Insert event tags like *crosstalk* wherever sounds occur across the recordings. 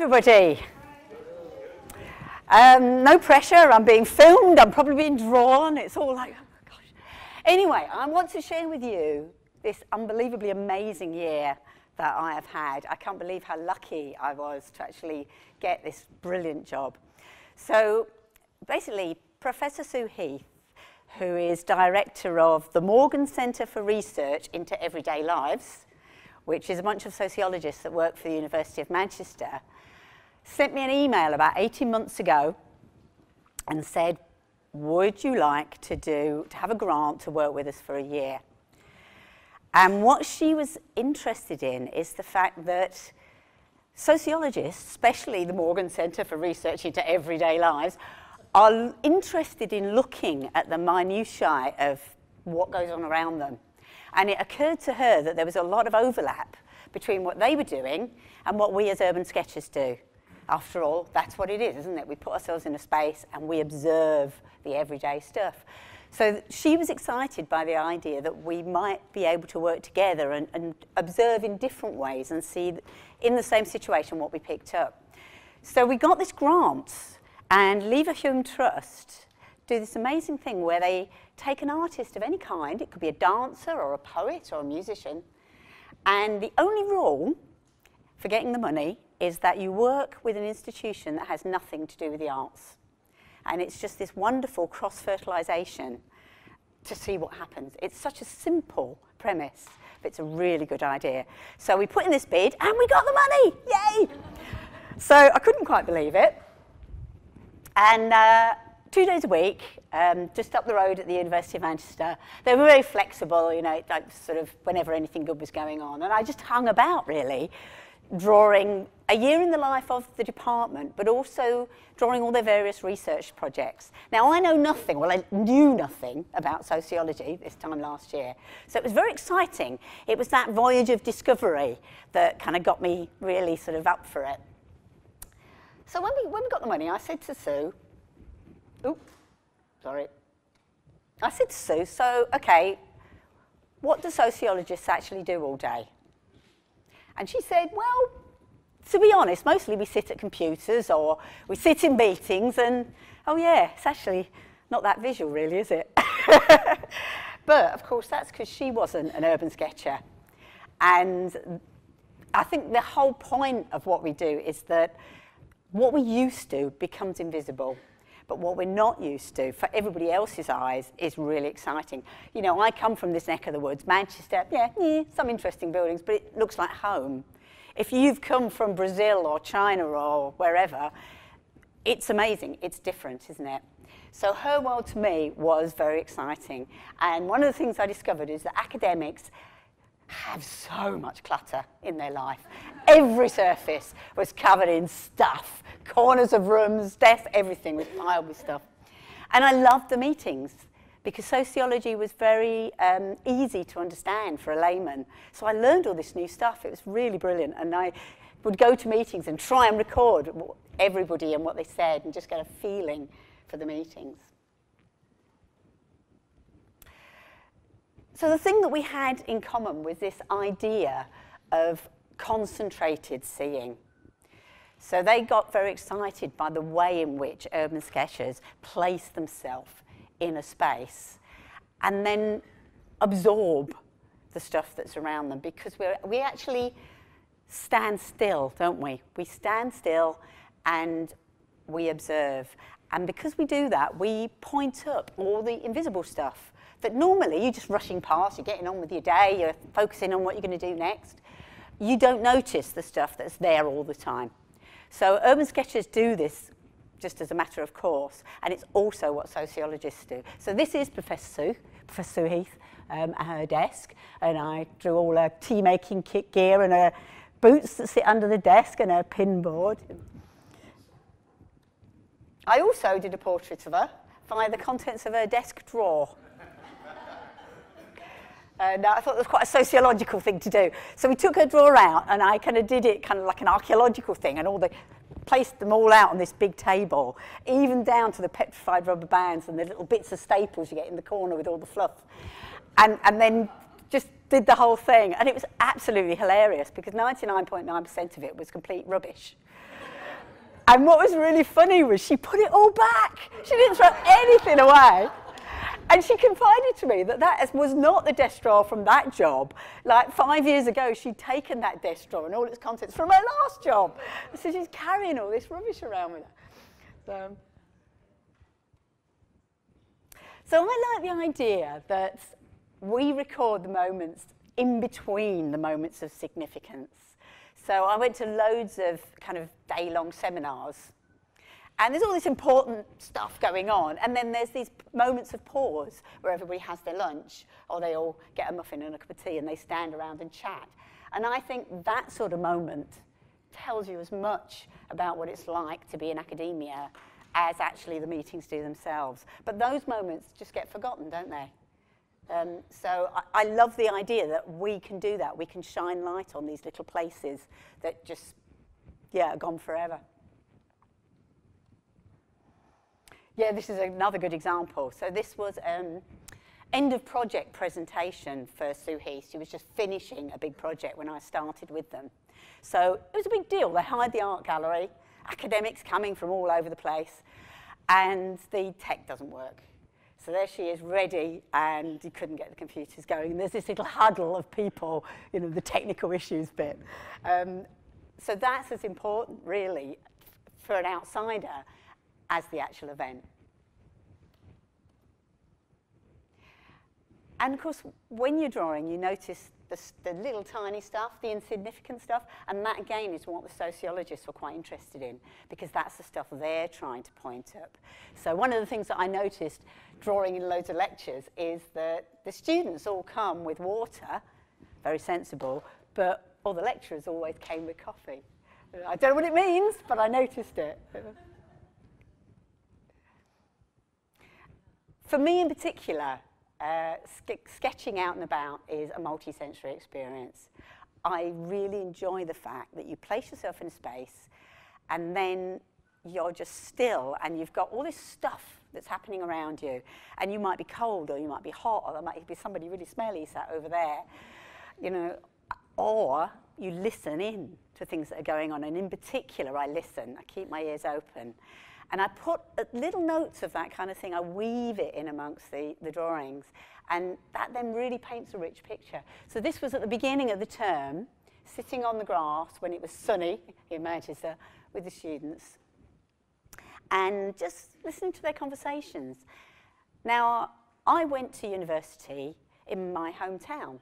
Everybody. Um, no pressure. I'm being filmed. I'm probably being drawn. It's all like, oh my gosh. Anyway, I want to share with you this unbelievably amazing year that I have had. I can't believe how lucky I was to actually get this brilliant job. So, basically, Professor Sue Heath, who is director of the Morgan Centre for Research into Everyday Lives, which is a bunch of sociologists that work for the University of Manchester, sent me an email about 18 months ago and said, would you like to do, to have a grant to work with us for a year? And what she was interested in is the fact that sociologists, especially the Morgan Centre for Research into Everyday Lives, are interested in looking at the minutiae of what goes on around them. And it occurred to her that there was a lot of overlap between what they were doing and what we as urban sketchers do. After all, that's what it is, isn't it? We put ourselves in a space and we observe the everyday stuff. So she was excited by the idea that we might be able to work together and, and observe in different ways and see in the same situation what we picked up. So we got this grant and Leverhulme Trust do this amazing thing where they take an artist of any kind, it could be a dancer or a poet or a musician, and the only rule for getting the money is that you work with an institution that has nothing to do with the arts. And it's just this wonderful cross-fertilization to see what happens. It's such a simple premise, but it's a really good idea. So we put in this bid and we got the money, yay! So I couldn't quite believe it. And uh, two days a week, um, just up the road at the University of Manchester. They were very flexible, you know, like sort of whenever anything good was going on. And I just hung about, really, drawing a year in the life of the department, but also drawing all their various research projects. Now, I know nothing, well, I knew nothing about sociology this time last year. So it was very exciting. It was that voyage of discovery that kind of got me really sort of up for it. So when we, when we got the money, I said to Sue, Oop, sorry. I said to Sue, so, okay, what do sociologists actually do all day? And she said, well, to be honest, mostly we sit at computers or we sit in meetings and, oh yeah, it's actually not that visual really, is it? *laughs* but of course, that's because she wasn't an urban sketcher. And I think the whole point of what we do is that what we used to becomes invisible. But what we're not used to, for everybody else's eyes, is really exciting. You know, I come from this neck of the woods, Manchester, yeah, yeah, some interesting buildings, but it looks like home. If you've come from Brazil or China or wherever, it's amazing. It's different, isn't it? So her world to me was very exciting. And one of the things I discovered is that academics have so much clutter in their life. Every surface was covered in stuff, corners of rooms, desks, everything was piled with stuff. And I loved the meetings because sociology was very um, easy to understand for a layman. So I learned all this new stuff. It was really brilliant. And I would go to meetings and try and record everybody and what they said and just get a feeling for the meetings. So the thing that we had in common was this idea of concentrated seeing. So they got very excited by the way in which urban sketchers place themselves in a space and then absorb the stuff that's around them because we we actually stand still, don't we? We stand still and we observe. And because we do that, we point up all the invisible stuff that normally you're just rushing past, you're getting on with your day, you're focusing on what you're going to do next. You don't notice the stuff that's there all the time. So urban sketchers do this just as a matter of course, and it's also what sociologists do. So this is Professor Sue, Professor Sue Heath um, at her desk, and I drew all her tea-making kit gear and her boots that sit under the desk and her pin board. I also did a portrait of her via the contents of her desk drawer. *laughs* And I thought it was quite a sociological thing to do. So we took her drawer out and I kind of did it kind of like an archaeological thing and all the placed them all out on this big table, even down to the petrified rubber bands and the little bits of staples you get in the corner with all the fluff. And, and then just did the whole thing. And it was absolutely hilarious because 99.9% of it was complete rubbish. and what was really funny was she put it all back. She didn't throw anything away. And she confided to me that that was not the desk drawer from that job. Like five years ago, she'd taken that desk drawer and all its contents from her last job. So she's carrying all this rubbish around with her. So, so I like the idea that we record the moments in between the moments of significance. So I went to loads of kind of day-long seminars and there's all this important stuff going on. And then there's these moments of pause where everybody has their lunch or they all get a muffin and a cup of tea and they stand around and chat. And I think that sort of moment tells you as much about what it's like to be in academia as actually the meetings do themselves. But those moments just get forgotten, don't they? Um, so I, I love the idea that we can do that. We can shine light on these little places that just, yeah, are gone forever. Yeah, this is another good example. So this was um, end of project presentation for Sue Heath. She was just finishing a big project when I started with them. So it was a big deal. They hired the art gallery, academics coming from all over the place, and the tech doesn't work. So there she is, ready, and you couldn't get the computers going. And there's this little huddle of people, you know, the technical issues bit. Um, so that's as important, really, for an outsider as the actual event. And of course, when you're drawing, you notice the, the, little tiny stuff, the insignificant stuff, and that again is what the sociologists were quite interested in, because that's the stuff they're trying to point up. So one of the things that I noticed drawing in loads of lectures is that the students all come with water, very sensible, but all the lecturers always came with coffee. I don't know what it means, but I noticed it. *laughs* For me in particular, uh, sketching out and about is a multi-sensory experience. I really enjoy the fact that you place yourself in space and then you're just still and you've got all this stuff that's happening around you. And you might be cold or you might be hot or there might be somebody really smelly sat over there, you know, or you listen in to things that are going on. And in particular I listen, I keep my ears open and I put little notes of that kind of thing, I weave it in amongst the, the drawings. And that then really paints a rich picture. So this was at the beginning of the term, sitting on the grass when it was sunny *laughs* in Manchester with the students, and just listening to their conversations. Now, I went to university in my hometown,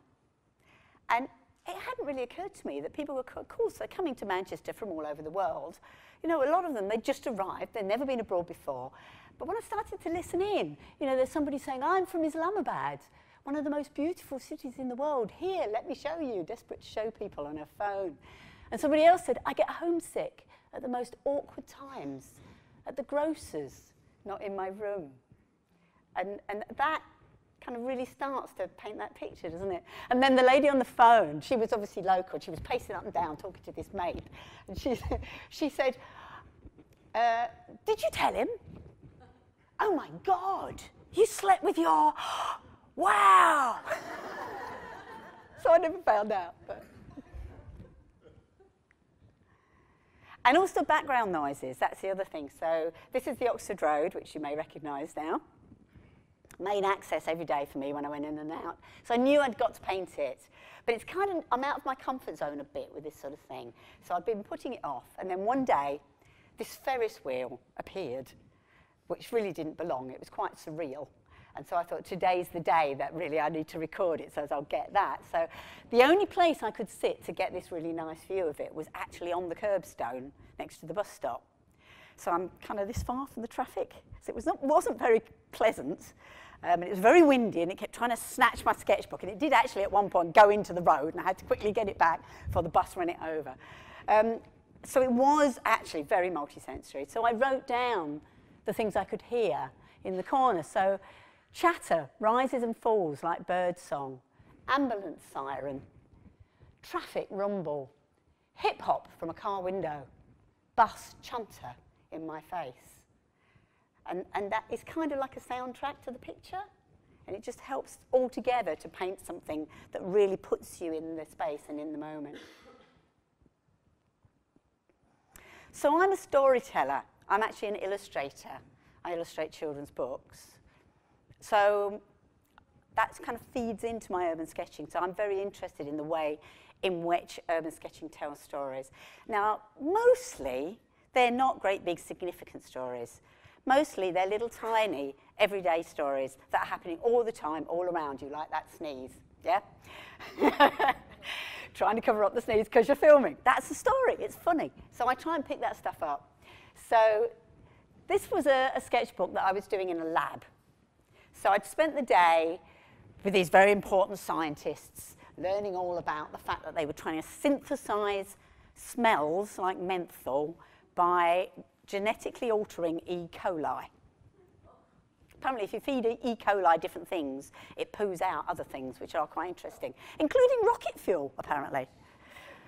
and it hadn't really occurred to me that people were, of course, coming to Manchester from all over the world, you know, a lot of them, they'd just arrived, they'd never been abroad before. But when I started to listen in, you know, there's somebody saying, I'm from Islamabad, one of the most beautiful cities in the world. Here, let me show you, desperate to show people on her phone. And somebody else said, I get homesick at the most awkward times, at the grocer's, not in my room. And, and that kind of really starts to paint that picture, doesn't it? And then the lady on the phone, she was obviously local, she was pacing up and down talking to this mate, and she, *laughs* she said, uh, did you tell him? Oh my God, you slept with your, *gasps* wow. *laughs* so I never found out. But. And also background noises, that's the other thing. So this is the Oxford Road, which you may recognise now main access every day for me when I went in and out. So I knew I'd got to paint it. But it's kind of, I'm out of my comfort zone a bit with this sort of thing. So I'd been putting it off. And then one day, this Ferris wheel appeared, which really didn't belong. It was quite surreal. And so I thought, today's the day that really I need to record it, so I'll get that. So the only place I could sit to get this really nice view of it was actually on the curbstone next to the bus stop. So I'm kind of this far from the traffic. So it was not, wasn't very pleasant. Um, and it was very windy and it kept trying to snatch my sketchbook. And it did actually at one point go into the road and I had to quickly get it back before the bus ran it over. Um, so it was actually very multisensory. So I wrote down the things I could hear in the corner. So chatter rises and falls like bird song, ambulance siren, traffic rumble, hip hop from a car window, bus chunter in my face. And, and that is kind of like a soundtrack to the picture. And it just helps all together to paint something that really puts you in the space and in the moment. So I'm a storyteller. I'm actually an illustrator. I illustrate children's books. So that kind of feeds into my urban sketching. So I'm very interested in the way in which urban sketching tells stories. Now, mostly, they're not great big significant stories. Mostly, they're little tiny everyday stories that are happening all the time, all around you, like that sneeze. Yeah? *laughs* Trying to cover up the sneeze because you're filming. That's the story. It's funny. So I try and pick that stuff up. So this was a, a sketchbook that I was doing in a lab. So I'd spent the day with these very important scientists learning all about the fact that they were trying to synthesize smells like menthol by genetically altering E. coli. Apparently, if you feed E. coli different things, it poos out other things, which are quite interesting, including rocket fuel, apparently.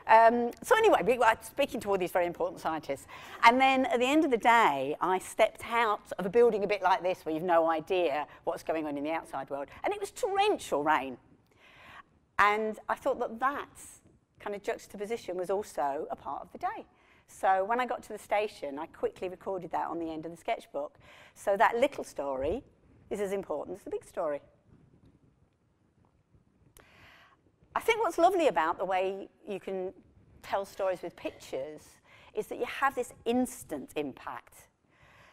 Um, so anyway, we were speaking to all these very important scientists. And then at the end of the day, I stepped out of a building a bit like this where you've no idea what's going on in the outside world. And it was torrential rain. And I thought that that kind of juxtaposition was also a part of the day. So when I got to the station, I quickly recorded that on the end of the sketchbook. So that little story is as important as the big story. I think what's lovely about the way you can tell stories with pictures is that you have this instant impact.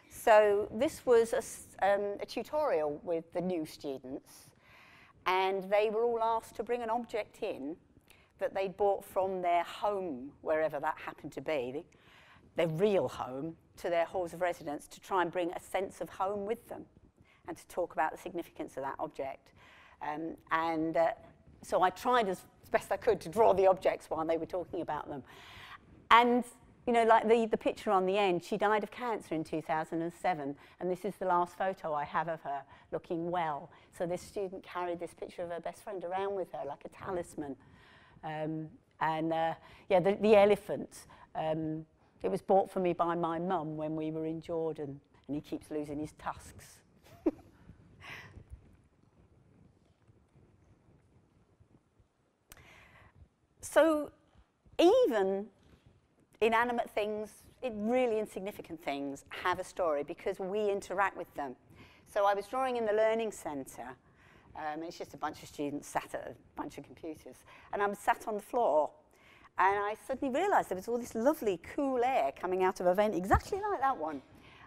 So this was a, um, a tutorial with the new students, and they were all asked to bring an object in that they'd bought from their home, wherever that happened to be, their real home, to their halls of residence to try and bring a sense of home with them and to talk about the significance of that object. Um, and uh, so I tried as best I could to draw the objects while they were talking about them. And, you know, like the, the picture on the end, she died of cancer in 2007, and this is the last photo I have of her looking well. So this student carried this picture of her best friend around with her like a talisman. Um, and uh, yeah, the, the elephant, um, it was bought for me by my mum when we were in Jordan, and he keeps losing his tusks. *laughs* so even inanimate things, really insignificant things, have a story because we interact with them. So I was drawing in the Learning Centre, um, it's just a bunch of students sat at a bunch of computers. And I'm sat on the floor. And I suddenly realized there was all this lovely cool air coming out of a vent, exactly like that one.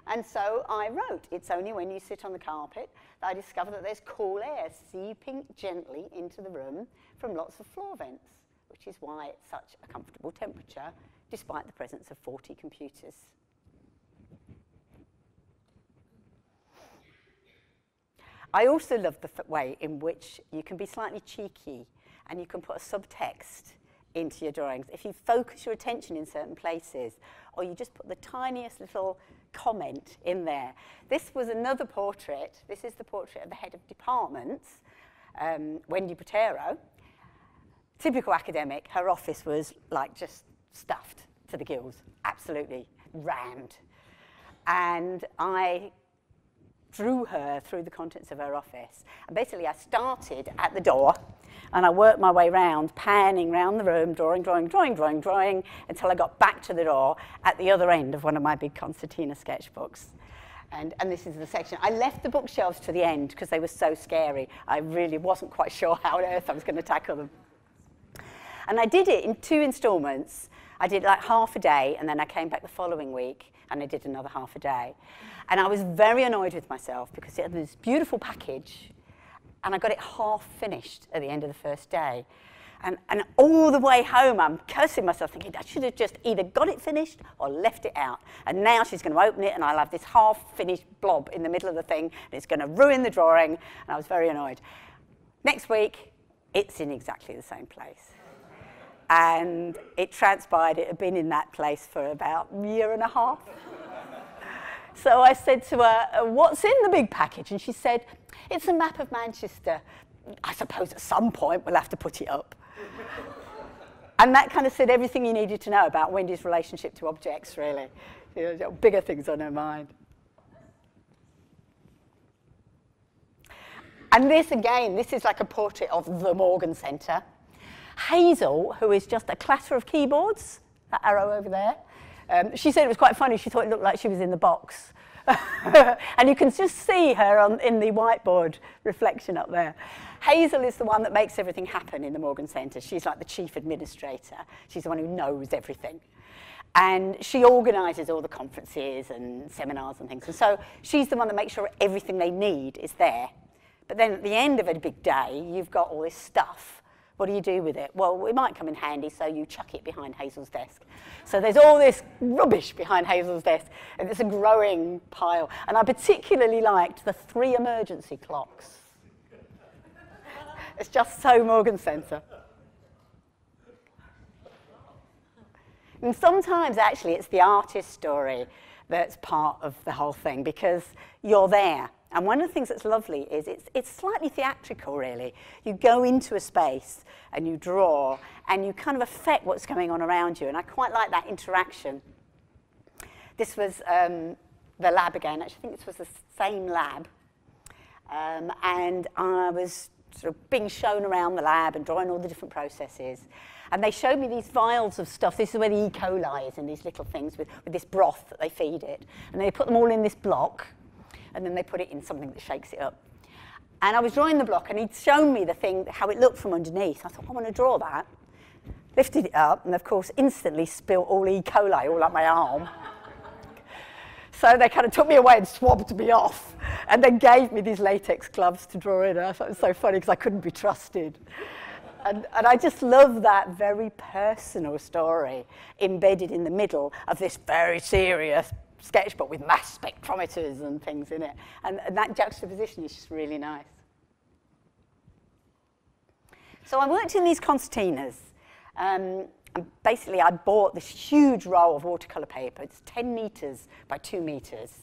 And so I wrote, it's only when you sit on the carpet that I discover that there's cool air seeping gently into the room from lots of floor vents, which is why it's such a comfortable temperature, despite the presence of 40 computers. I also love the way in which you can be slightly cheeky and you can put a subtext into your drawings. If you focus your attention in certain places, or you just put the tiniest little comment in there. This was another portrait. This is the portrait of the head of departments, um, Wendy Bottero. Typical academic, her office was like just stuffed to the gills, absolutely rammed. And I drew her through the contents of her office. And basically, I started at the door and I worked my way round, panning round the room, drawing, drawing, drawing, drawing, drawing, until I got back to the door at the other end of one of my big concertina sketchbooks. And, and this is the section. I left the bookshelves to the end because they were so scary. I really wasn't quite sure *laughs* how on earth I was going to tackle them. And I did it in two installments. I did like half a day, and then I came back the following week, and I did another half a day. And I was very annoyed with myself because it had this beautiful package and I got it half finished at the end of the first day. And, and all the way home, I'm cursing myself, thinking I should have just either got it finished or left it out. And now she's going to open it, and I'll have this half-finished blob in the middle of the thing, and it's going to ruin the drawing. And I was very annoyed. Next week, it's in exactly the same place. And it transpired it had been in that place for about a year and a half. So I said to her, uh, what's in the big package? And she said, it's a map of Manchester. I suppose at some point we'll have to put it up. *laughs* and that kind of said everything you needed to know about Wendy's relationship to objects, really. You know, bigger things on her mind. And this again, this is like a portrait of the Morgan Centre. Hazel, who is just a clatter of keyboards, that arrow over there, um, she said it was quite funny. She thought it looked like she was in the box. *laughs* and you can just see her on, in the whiteboard reflection up there. Hazel is the one that makes everything happen in the Morgan Centre. She's like the chief administrator. She's the one who knows everything. And she organises all the conferences and seminars and things. And so she's the one that makes sure everything they need is there. But then at the end of a big day, you've got all this stuff. What do you do with it? Well, it might come in handy, so you chuck it behind Hazel's desk. So there's all this rubbish behind Hazel's desk, and it's a growing pile. And I particularly liked the three emergency clocks. it's just so Morgan Centre. And sometimes, actually, it's the artist story that's part of the whole thing because you're there. And one of the things that's lovely is it's, it's slightly theatrical, really. You go into a space and you draw and you kind of affect what's going on around you. And I quite like that interaction. This was um, the lab again. Actually, I think this was the same lab. Um, and I was sort of being shown around the lab and drawing all the different processes. And they showed me these vials of stuff. This is where the E. coli is in these little things with, with this broth that they feed it. And they put them all in this block, and then they put it in something that shakes it up. And I was drawing the block, and he'd shown me the thing, how it looked from underneath. I thought, I want to draw that. Lifted it up, and of course, instantly spilled all E. coli all up my arm. So they kind of took me away and swabbed me off and then gave me these latex gloves to draw in. And I thought it was so funny because I couldn't be trusted. And, and I just love that very personal story embedded in the middle of this very serious sketchbook with mass spectrometers and things in it. And, and that juxtaposition is just really nice. So I worked in these concertinas. Um, and basically, I bought this huge roll of watercolor paper. It's 10 meters by 2 meters.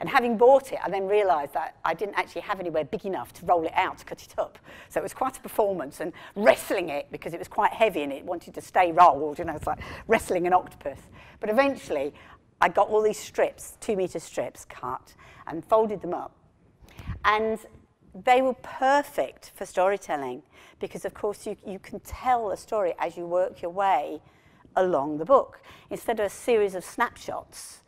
And having bought it, I then realized that I didn't actually have anywhere big enough to roll it out to cut it up. So it was quite a performance and wrestling it because it was quite heavy and it wanted to stay rolled, you know, it's like wrestling an octopus. But eventually, I got all these strips, two meter strips cut and folded them up. And they were perfect for storytelling because, of course, you, you can tell a story as you work your way along the book. Instead of a series of snapshots,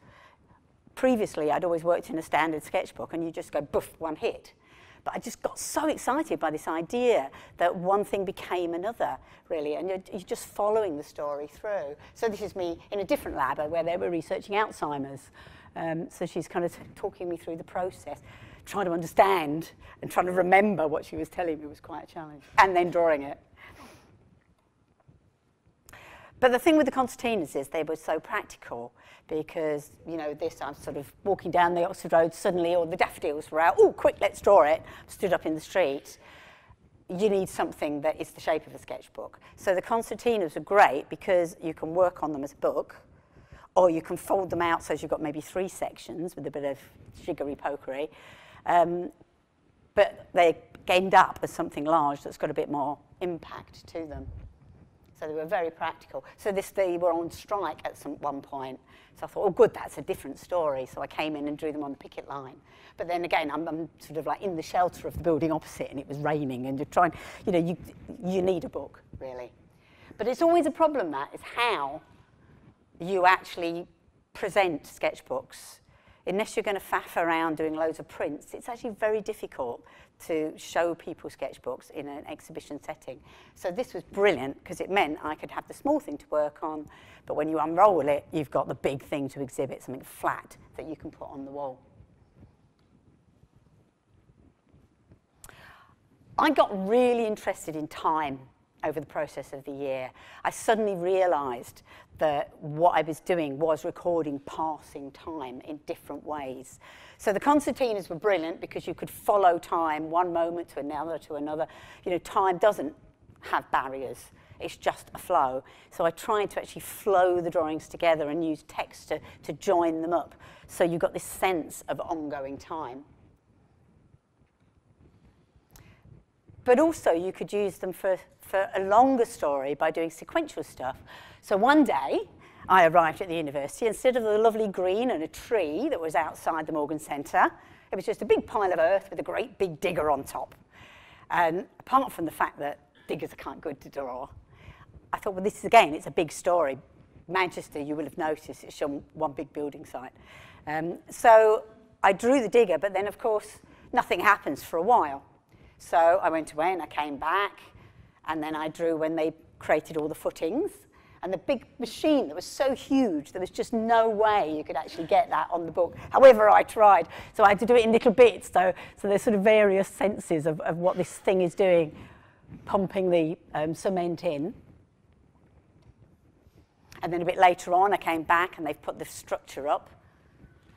previously I'd always worked in a standard sketchbook and you just go boof, one hit. But I just got so excited by this idea that one thing became another, really, and you're, you're just following the story through. So this is me in a different lab where they were researching Alzheimer's. Um, so she's kind of talking me through the process. Trying to understand and trying to remember what she was telling me was quite a challenge. And then drawing it. But the thing with the concertinas is they were so practical because, you know, this, I'm sort of walking down the Oxford Road suddenly, all the daffodils were out, oh, quick, let's draw it, stood up in the street. You need something that is the shape of a sketchbook. So the concertinas are great because you can work on them as a book, or you can fold them out so you've got maybe three sections with a bit of jiggery pokery. Um, but they gained up as something large that's got a bit more impact to them. So they were very practical. So this, they were on strike at some one point. So I thought, oh, good, that's a different story. So I came in and drew them on the picket line. But then again, I'm, I'm sort of like in the shelter of the building opposite, and it was raining, and you're trying, you know, you, you need a book, really. But it's always a problem, that, is how you actually present sketchbooks unless you're going to faff around doing loads of prints, it's actually very difficult to show people sketchbooks in an exhibition setting. So this was brilliant because it meant I could have the small thing to work on, but when you unroll it, you've got the big thing to exhibit, something flat that you can put on the wall. I got really interested in time over the process of the year. I suddenly realized that what I was doing was recording passing time in different ways. So the concertinas were brilliant because you could follow time one moment to another to another. You know, time doesn't have barriers. It's just a flow. So I tried to actually flow the drawings together and use text to, to join them up. So you got this sense of ongoing time. But also you could use them for, for a longer story by doing sequential stuff. So one day, I arrived at the university, instead of the lovely green and a tree that was outside the Morgan Centre, it was just a big pile of earth with a great big digger on top. And apart from the fact that diggers are kind of good to draw, I thought, well, this is again, it's a big story. Manchester, you will have noticed, it's shown one big building site. Um, so I drew the digger, but then, of course, nothing happens for a while. So I went away and I came back, and then I drew when they created all the footings. And the big machine that was so huge, there was just no way you could actually get that on the book. However, I tried. So I had to do it in little bits. So, so there's sort of various senses of, of what this thing is doing, pumping the um, cement in. And then a bit later on, I came back and they've put the structure up.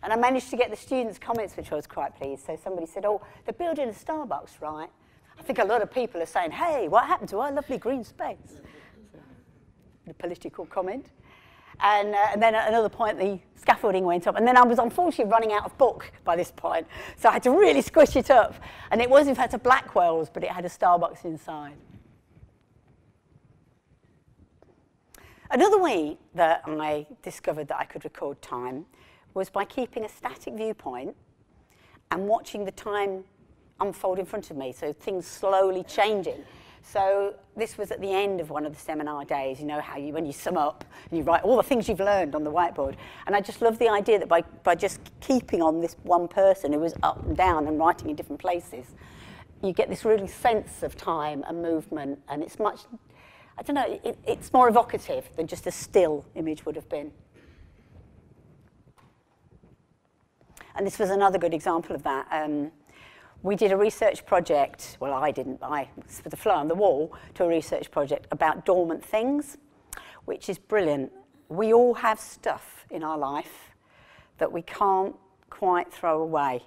And I managed to get the students' comments, which I was quite pleased. So somebody said, oh, they're building a Starbucks, right? I think a lot of people are saying, hey, what happened to our lovely green space? the political comment. And, uh, and then at another point, the scaffolding went up. And then I was unfortunately running out of book by this point. So I had to really squish it up. And it was, in fact, a Blackwell's, but it had a Starbucks inside. Another way that I discovered that I could record time was by keeping a static viewpoint and watching the time unfold in front of me, so things slowly changing. So this was at the end of one of the seminar days, you know, how you, when you sum up and you write all the things you've learned on the whiteboard. And I just love the idea that by, by just keeping on this one person who was up and down and writing in different places, you get this really sense of time and movement. And it's much, I don't know, it, it's more evocative than just a still image would have been. And this was another good example of that. Um, we did a research project, well, I didn't, I was the fly on the wall to a research project about dormant things, which is brilliant. We all have stuff in our life that we can't quite throw away.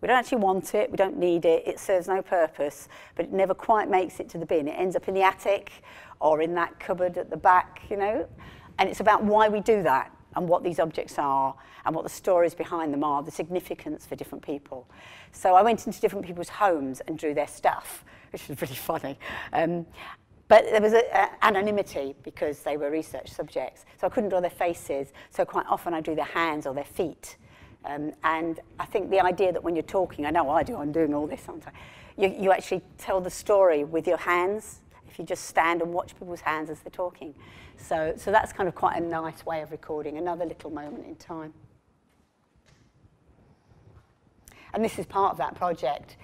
We don't actually want it, we don't need it, it serves no purpose, but it never quite makes it to the bin. It ends up in the attic or in that cupboard at the back, you know. And it's about why we do that and what these objects are and what the stories behind them are, the significance for different people. So I went into different people's homes and drew their stuff, *laughs* which was really funny. Um, but there was an anonymity because they were research subjects. So I couldn't draw their faces. So quite often I drew their hands or their feet. Um, and I think the idea that when you're talking, I know I do, I'm doing all this sometimes, you, you actually tell the story with your hands if you just stand and watch people's hands as they're talking. So, so that's kind of quite a nice way of recording, another little moment in time. And this is part of that project.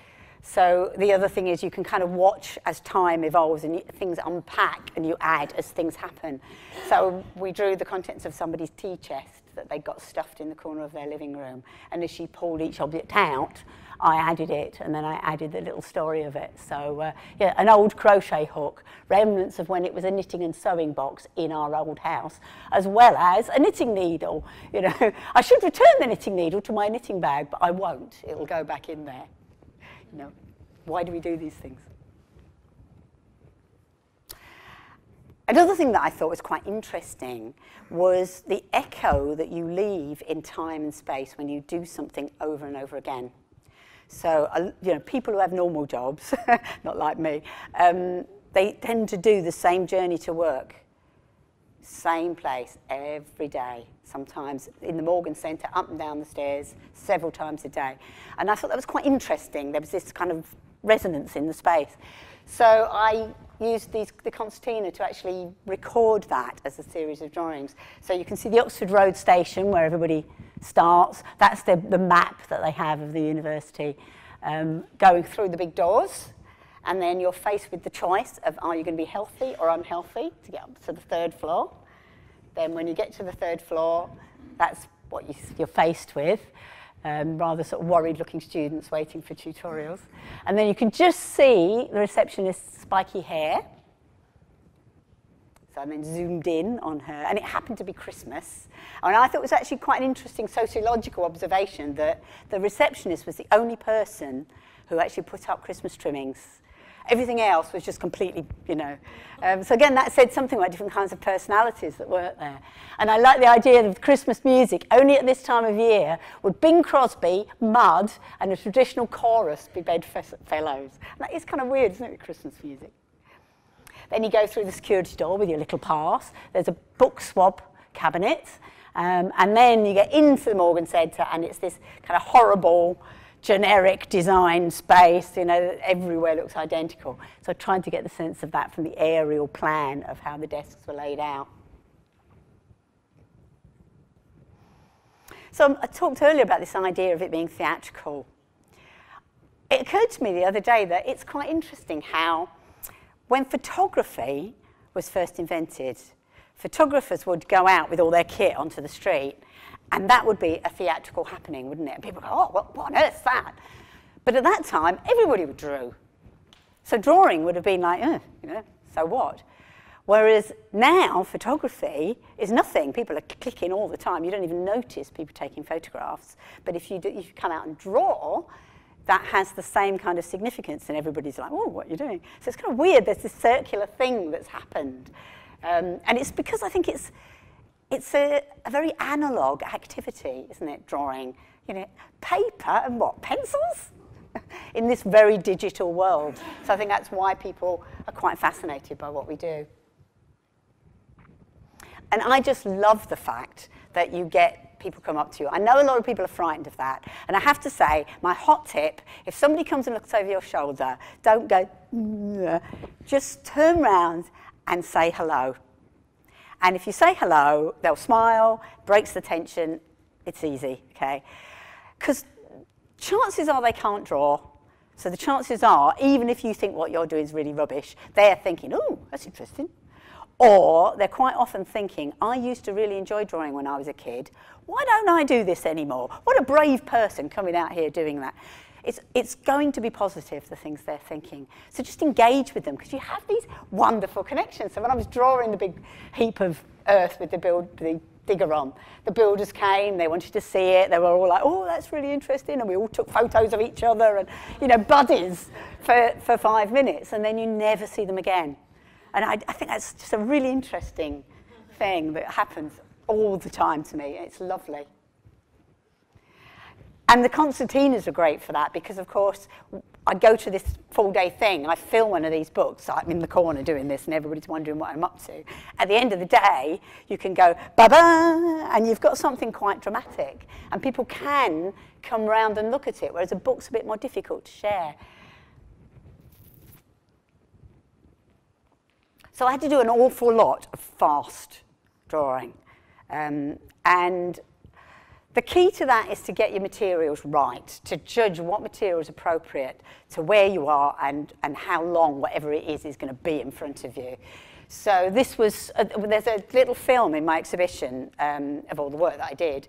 So the other thing is you can kind of watch as time evolves and things unpack and you add as things happen. So we drew the contents of somebody's tea chest that they got stuffed in the corner of their living room. And as she pulled each object out, I added it, and then I added the little story of it. So, uh, yeah, an old crochet hook, remnants of when it was a knitting and sewing box in our old house, as well as a knitting needle. You know, *laughs* I should return the knitting needle to my knitting bag, but I won't. It'll go back in there. You know, why do we do these things? Another thing that I thought was quite interesting was the echo that you leave in time and space when you do something over and over again. So, uh, you know, people who have normal jobs, *laughs* not like me, um, they tend to do the same journey to work, same place every day, sometimes in the Morgan Centre, up and down the stairs, several times a day. And I thought that was quite interesting. There was this kind of resonance in the space. So I used these, the concertina to actually record that as a series of drawings. So you can see the Oxford Road station where everybody starts. That's the, the map that they have of the university um, going through the big doors. And then you're faced with the choice of are you going to be healthy or unhealthy to get up to the third floor. Then when you get to the third floor, that's what you, you're faced with. Um, rather sort of worried looking students waiting for tutorials. And then you can just see the receptionist's spiky hair so I then zoomed in on her, and it happened to be Christmas. And I thought it was actually quite an interesting sociological observation that the receptionist was the only person who actually put up Christmas trimmings. Everything else was just completely, you know. Um, so again, that said something about different kinds of personalities that weren't there. And I like the idea of Christmas music. Only at this time of year would Bing Crosby, Mud, and a traditional chorus be bedfellows. That is kind of weird, isn't it, Christmas music? Then you go through the security door with your little pass. There's a book swab cabinet. Um, and then you get into the Morgan Centre and it's this kind of horrible generic design space, you know, everywhere looks identical. So I tried to get the sense of that from the aerial plan of how the desks were laid out. So um, I talked earlier about this idea of it being theatrical. It occurred to me the other day that it's quite interesting how when photography was first invented, photographers would go out with all their kit onto the street and that would be a theatrical happening, wouldn't it? And people go, oh, what, what on earth's that? But at that time, everybody drew. So drawing would have been like, eh, you know, so what? Whereas now, photography is nothing. People are clicking all the time. You don't even notice people taking photographs. But if you, do, if you come out and draw, that has the same kind of significance, and everybody's like, oh, what are you doing? So it's kind of weird. There's this circular thing that's happened. Um, and it's because I think it's, it's a, a very analog activity, isn't it, drawing? You know, paper and what, pencils? *laughs* in this very digital world. So I think that's why people are quite fascinated by what we do. And I just love the fact that you get people come up to you. I know a lot of people are frightened of that. And I have to say, my hot tip, if somebody comes and looks over your shoulder, don't go, mm, just turn around and say hello. And if you say hello, they'll smile, breaks the tension, it's easy, okay? Because chances are they can't draw. So the chances are, even if you think what you're doing is really rubbish, they're thinking, oh, that's interesting. Or they're quite often thinking, I used to really enjoy drawing when I was a kid. Why don't I do this anymore? What a brave person coming out here doing that. It's, it's going to be positive, the things they're thinking. So just engage with them because you have these wonderful connections. So when I was drawing the big heap of earth with the, build, the digger on, the builders came, they wanted to see it. They were all like, oh, that's really interesting. And we all took photos of each other and, you know, buddies for, for five minutes. And then you never see them again. And I, I think that's just a really interesting thing that happens all the time to me. It's lovely. And the concertinas are great for that because, of course, I go to this full day thing, I fill one of these books, I'm in the corner doing this, and everybody's wondering what I'm up to. At the end of the day, you can go, ba ba, and you've got something quite dramatic. And people can come round and look at it, whereas a book's a bit more difficult to share. So I had to do an awful lot of fast drawing. Um, and the key to that is to get your materials right, to judge what material is appropriate to where you are and, and how long whatever it is is going to be in front of you. So this was, a, there's a little film in my exhibition um, of all the work that I did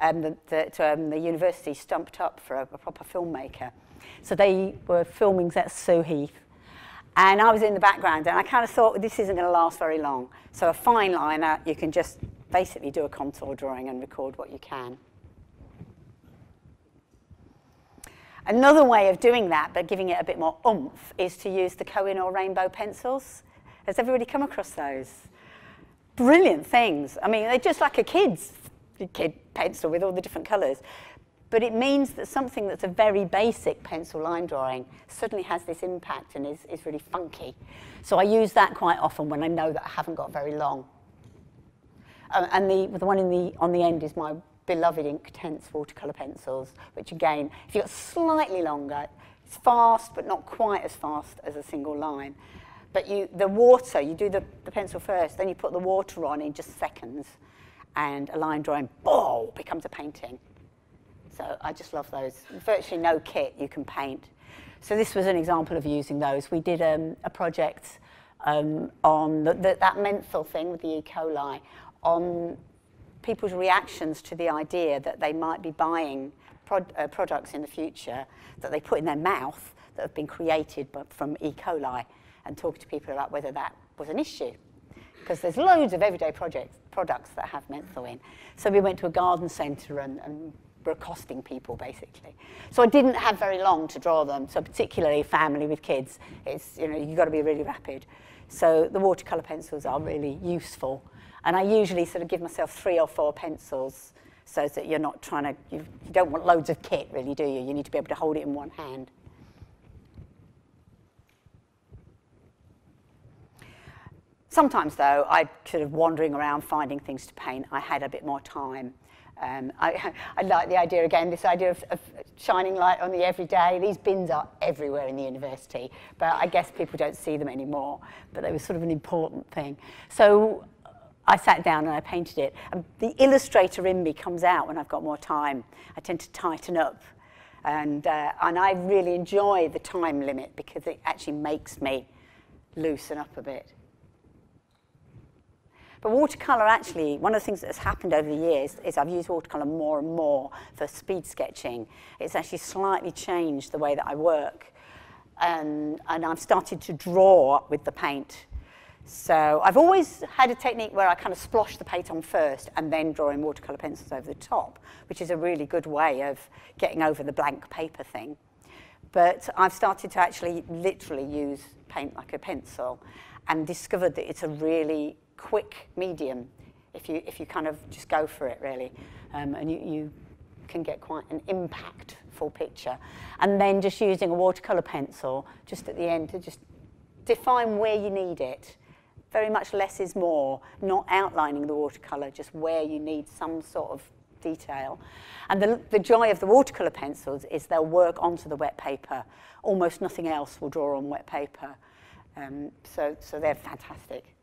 um, that, that um, the university stumped up for a, a proper filmmaker. So they were filming at Sue And I was in the background and I kind of thought, this isn't going to last very long. So a fine liner, you can just basically do a contour drawing and record what you can. Another way of doing that, but giving it a bit more oomph, is to use the Koh-i-Noor rainbow pencils. Has everybody come across those? Brilliant things. I mean, they're just like a kid's kid pencil with all the different colours. But it means that something that's a very basic pencil line drawing suddenly has this impact and is, is really funky. So I use that quite often when I know that I haven't got very long. Um, and the, the one in the, on the end is my beloved Inktense watercolour pencils, which again, if you've got slightly longer, it's fast, but not quite as fast as a single line. But you, the water, you do the, the pencil first, then you put the water on in just seconds, and a line drawing, boom, becomes a painting. So I just love those. Virtually no kit you can paint. So this was an example of using those. We did um, a project um, on the, the, that menthol thing with the E. coli on people's reactions to the idea that they might be buying uh, products in the future that they put in their mouth that have been created from E. coli and talk to people about whether that was an issue. Because there's loads of everyday projects, products that have menthol in. So we went to a garden centre and, and were accosting people, basically. So I didn't have very long to draw them. So particularly family with kids, it's, you know, you've got to be really rapid. So the watercolour pencils are really useful and I usually sort of give myself three or four pencils so that you're not trying to, you, you don't want loads of kit really, do you? You need to be able to hold it in one hand. Sometimes though, I sort of wandering around finding things to paint, I had a bit more time. Um, I, *laughs* I like the idea again, this idea of, of shining light on the everyday. These bins are everywhere in the university, but I guess people don't see them anymore. But they were sort of an important thing. So I sat down and I painted it. And the illustrator in me comes out when I've got more time. I tend to tighten up. And, uh, and I really enjoy the time limit because it actually makes me loosen up a bit. But watercolour actually, one of the things that's happened over the years is I've used watercolour more and more for speed sketching. It's actually slightly changed the way that I work. And, and I've started to draw with the paint. So I've always had a technique where I kind of splosh the paint on first and then draw in watercolour pencils over the top, which is a really good way of getting over the blank paper thing. But I've started to actually literally use paint like a pencil and discovered that it's a really quick medium if you, if you kind of just go for it, really. Um, and you, you can get quite an impactful picture. And then just using a watercolour pencil just at the end to just define where you need it. Very much less is more, not outlining the watercolour, just where you need some sort of detail. And the, the joy of the watercolour pencils is they'll work onto the wet paper. Almost nothing else will draw on wet paper. Um, so, so they're fantastic.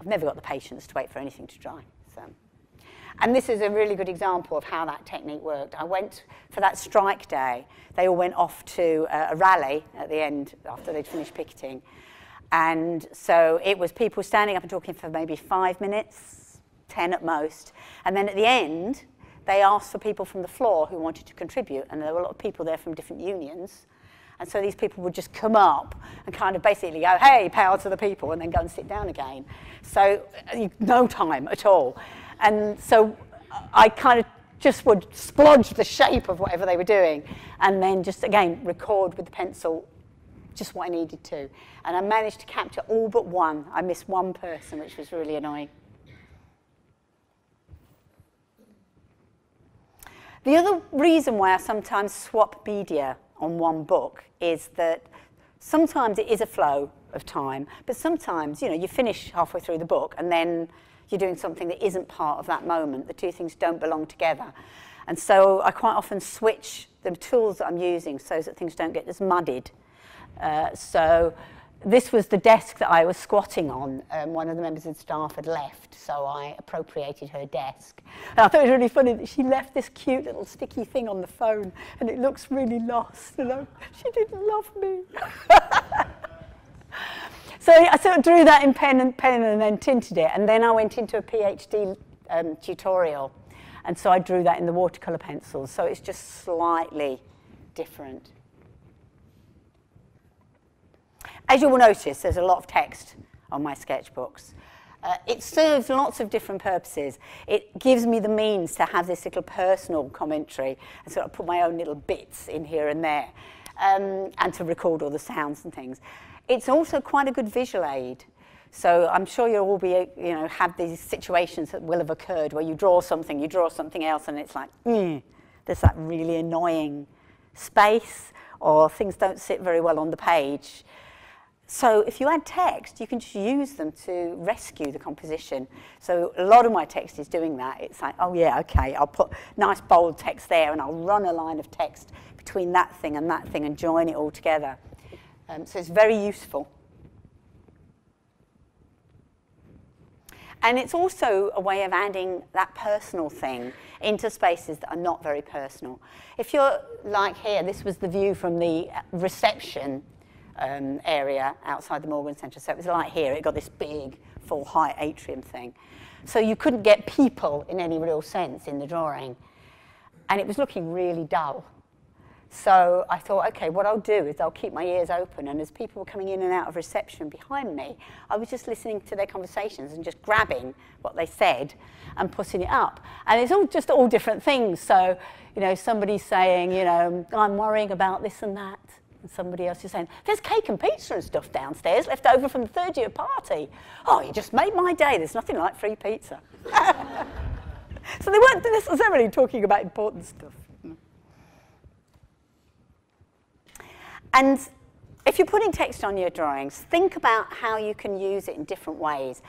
I've never got the patience to wait for anything to dry. So. And this is a really good example of how that technique worked. I went for that strike day. They all went off to uh, a rally at the end after they'd finished picketing. And so it was people standing up and talking for maybe five minutes, 10 at most. And then at the end, they asked for people from the floor who wanted to contribute. And there were a lot of people there from different unions. And so these people would just come up and kind of basically go, hey, power to the people, and then go and sit down again. So uh, no time at all. And so I kind of just would splodge the shape of whatever they were doing and then just, again, record with the pencil just what I needed to. And I managed to capture all but one. I missed one person, which was really annoying. The other reason why I sometimes swap media on one book is that sometimes it is a flow of time, but sometimes, you know, you finish halfway through the book and then you're doing something that isn't part of that moment. The two things don't belong together. And so I quite often switch the tools that I'm using so that things don't get as muddied. Uh, so this was the desk that I was squatting on. Um, one of the members of staff had left, so I appropriated her desk. And I thought it was really funny that she left this cute little sticky thing on the phone, and it looks really lost. You know, she didn't love me. *laughs* so I sort of drew that in pen and pen and then tinted it, and then I went into a PhD um, tutorial, and so I drew that in the watercolor pencils. So it's just slightly different. As you will notice, there's a lot of text on my sketchbooks. Uh, it serves lots of different purposes. It gives me the means to have this little personal commentary and sort of put my own little bits in here and there um, and to record all the sounds and things. It's also quite a good visual aid. So I'm sure you'll all be, you know, have these situations that will have occurred where you draw something, you draw something else, and it's like, mm, there's that really annoying space, or things don't sit very well on the page. So if you add text, you can just use them to rescue the composition. So a lot of my text is doing that. It's like, oh yeah, okay, I'll put nice bold text there and I'll run a line of text between that thing and that thing and join it all together. Um, so it's very useful. And it's also a way of adding that personal thing into spaces that are not very personal. If you're like here, this was the view from the reception um, area outside the Morgan Centre. So it was like here, it got this big full height atrium thing. So you couldn't get people in any real sense in the drawing. And it was looking really dull. So I thought, okay, what I'll do is I'll keep my ears open. And as people were coming in and out of reception behind me, I was just listening to their conversations and just grabbing what they said and putting it up. And it's all just all different things. So, you know, somebody's saying, you know, I'm worrying about this and that. And somebody else is saying, there's cake and pizza and stuff downstairs left over from the third year party. Oh, you just made my day. There's nothing like free pizza. *laughs* so they weren't necessarily talking about important stuff. And if you're putting text on your drawings, think about how you can use it in different ways.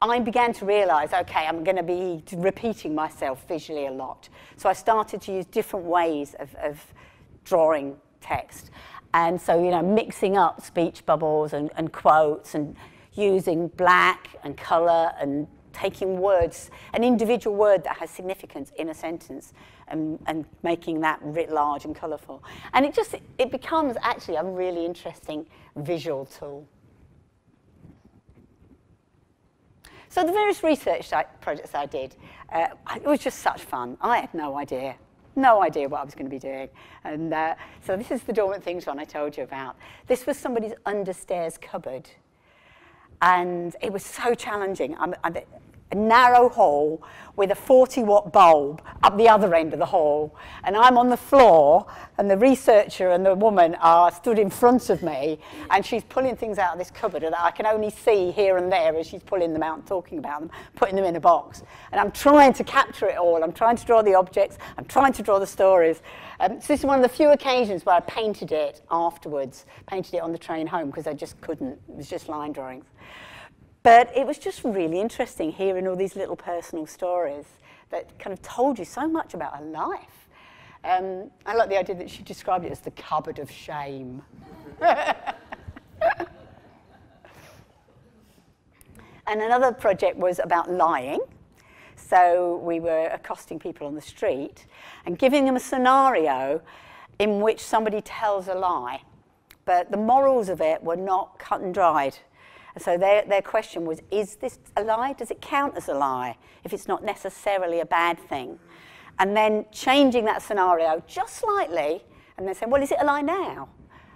I began to realise, okay, I'm going to be repeating myself visually a lot. So I started to use different ways of, of drawing text. And so, you know, mixing up speech bubbles and, and quotes and using black and colour and taking words, an individual word that has significance in a sentence and, and making that writ large and colourful. And it just, it becomes actually a really interesting visual tool. So the various research projects I did, uh, it was just such fun. I had no idea, no idea what I was going to be doing. And uh, so this is the Dormant Things one I told you about. This was somebody's understairs cupboard. And it was so challenging. I'm, I'm, a narrow hall with a 40 watt bulb up the other end of the hall. And I'm on the floor, and the researcher and the woman are stood in front of me, and she's pulling things out of this cupboard that I can only see here and there as she's pulling them out and talking about them, putting them in a box. And I'm trying to capture it all. I'm trying to draw the objects, I'm trying to draw the stories. Um, so this is one of the few occasions where I painted it afterwards, painted it on the train home because I just couldn't. It was just line drawings. But it was just really interesting hearing all these little personal stories that kind of told you so much about her life. Um, I like the idea that she described it as the cupboard of shame. *laughs* and another project was about lying. So we were accosting people on the street and giving them a scenario in which somebody tells a lie. But the morals of it were not cut and dried. So their, their question was, is this a lie? Does it count as a lie if it's not necessarily a bad thing? And then changing that scenario just slightly and then saying, well, is it a lie now?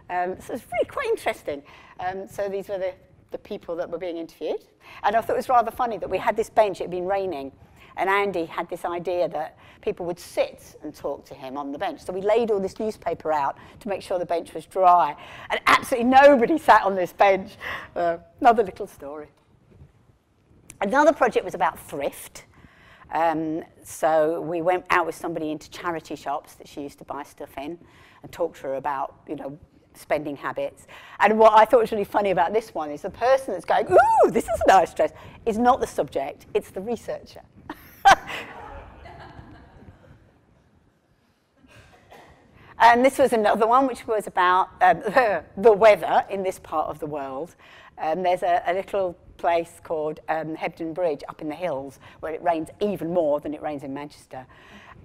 Um, so it's really quite interesting. Um, so these were the, the people that were being interviewed. And I thought it was rather funny that we had this bench, it had been raining, and Andy had this idea that people would sit and talk to him on the bench. So we laid all this newspaper out to make sure the bench was dry. And absolutely nobody sat on this bench. Uh, another little story. Another project was about thrift. Um, so we went out with somebody into charity shops that she used to buy stuff in and talked to her about, you know, spending habits. And what I thought was really funny about this one is the person that's going, ooh, this is a nice dress, is not the subject, it's the researcher. *laughs* and this was another one which was about um, *laughs* the weather in this part of the world. Um, there's a, a little place called um, Hebden Bridge up in the hills where it rains even more than it rains in Manchester.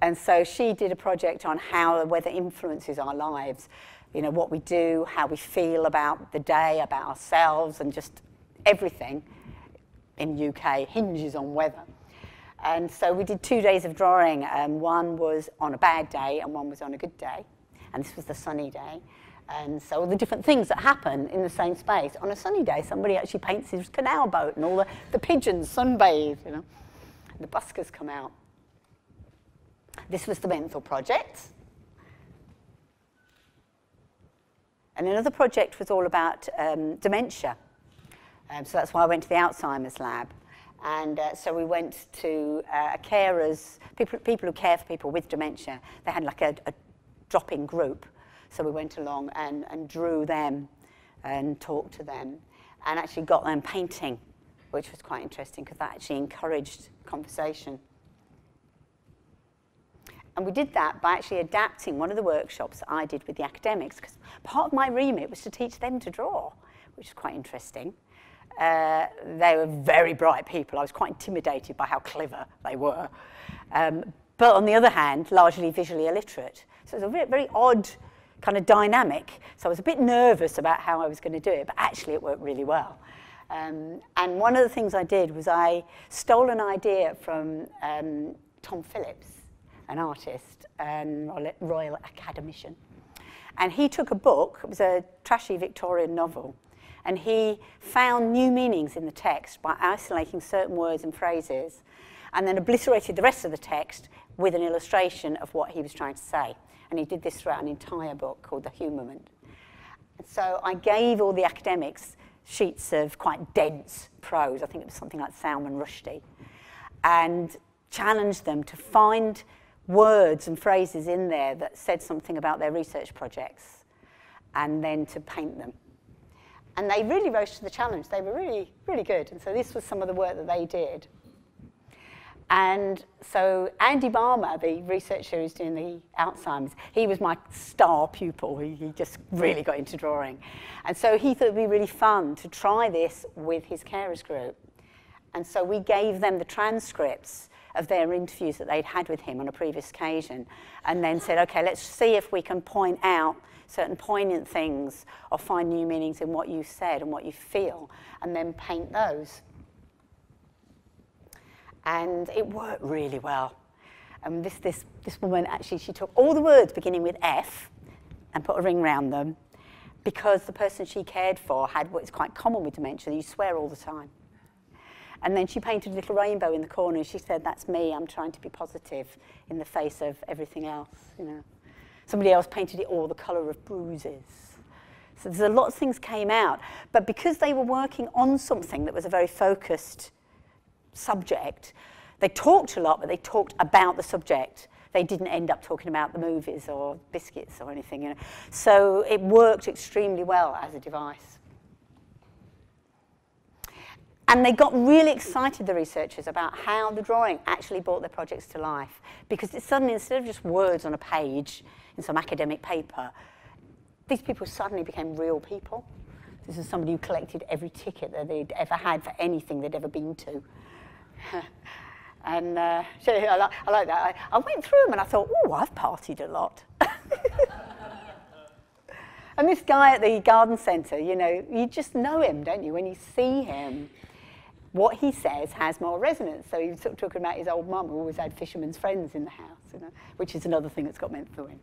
And so she did a project on how the weather influences our lives, you know, what we do, how we feel about the day, about ourselves, and just everything in UK hinges on weather. And so we did two days of drawing. Um, one was on a bad day and one was on a good day. And this was the sunny day. And so all the different things that happen in the same space. On a sunny day, somebody actually paints his canal boat and all the, the pigeons sunbathe, you know. The buskers come out. This was the Menthol Project. And another project was all about um, dementia. Um, so that's why I went to the Alzheimer's lab. And uh, so we went to uh, carers, people, people who care for people with dementia. They had like a, a drop-in group. So we went along and, and drew them and talked to them and actually got them painting, which was quite interesting because that actually encouraged conversation. And we did that by actually adapting one of the workshops I did with the academics because part of my remit was to teach them to draw, which is quite interesting. Uh, they were very bright people. I was quite intimidated by how clever they were. Um, but on the other hand, largely visually illiterate. So it was a very, very odd kind of dynamic. So I was a bit nervous about how I was going to do it, but actually it worked really well. Um, and one of the things I did was I stole an idea from um, Tom Phillips, an artist and Royal Academician. And he took a book, it was a trashy Victorian novel, and he found new meanings in the text by isolating certain words and phrases and then obliterated the rest of the text with an illustration of what he was trying to say. And he did this throughout an entire book called The Humument. And so I gave all the academics sheets of quite dense prose, I think it was something like Salman Rushdie, and challenged them to find words and phrases in there that said something about their research projects and then to paint them. And they really rose to the challenge. They were really, really good. And so this was some of the work that they did. And so Andy Balmer, the researcher who's doing the Alzheimer's, he was my star pupil. He, he just really got into drawing. And so he thought it would be really fun to try this with his carers group. And so we gave them the transcripts of their interviews that they'd had with him on a previous occasion and then said, okay, let's see if we can point out certain poignant things or find new meanings in what you said and what you feel and then paint those. And it worked really well. And this, this, this woman actually, she took all the words beginning with F and put a ring round them because the person she cared for had what's quite common with dementia, you swear all the time. And then she painted a little rainbow in the corner. She said, that's me, I'm trying to be positive in the face of everything else, you know. Somebody else painted it all the colour of bruises. So there's a lot of things came out. But because they were working on something that was a very focused subject, they talked a lot, but they talked about the subject. They didn't end up talking about the movies or biscuits or anything. You know. So it worked extremely well as a device. And they got really excited, the researchers, about how the drawing actually brought their projects to life. Because it suddenly, instead of just words on a page in some academic paper, these people suddenly became real people. This is somebody who collected every ticket that they'd ever had for anything they'd ever been to. *laughs* and uh, so I, I like that. I, I went through them and I thought, oh, I've partied a lot. *laughs* and this guy at the garden centre, you know, you just know him, don't you, when you see him what he says has more resonance. So he's talking about his old mum who always had fishermen's friends in the house, you know, which is another thing that's got Menthol in.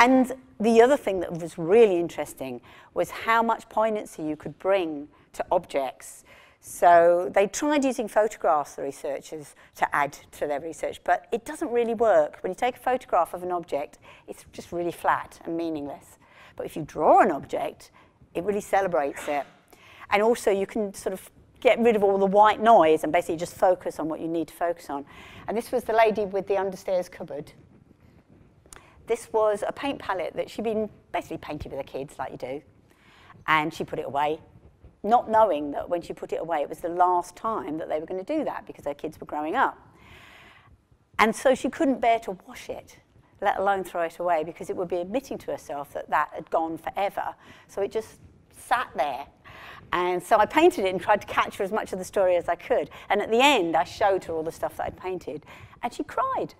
And the other thing that was really interesting was how much poignancy you could bring to objects. So they tried using photographs, the researchers, to add to their research, but it doesn't really work. When you take a photograph of an object, it's just really flat and meaningless. But if you draw an object, it really celebrates it. And also you can sort of get rid of all the white noise and basically just focus on what you need to focus on. And this was the lady with the understairs cupboard. This was a paint palette that she'd been basically painting with her kids like you do. And she put it away, not knowing that when she put it away, it was the last time that they were going to do that because their kids were growing up. And so she couldn't bear to wash it, let alone throw it away, because it would be admitting to herself that that had gone forever. So it just sat there and so I painted it and tried to capture as much of the story as I could. And at the end, I showed her all the stuff that I'd painted. And she cried.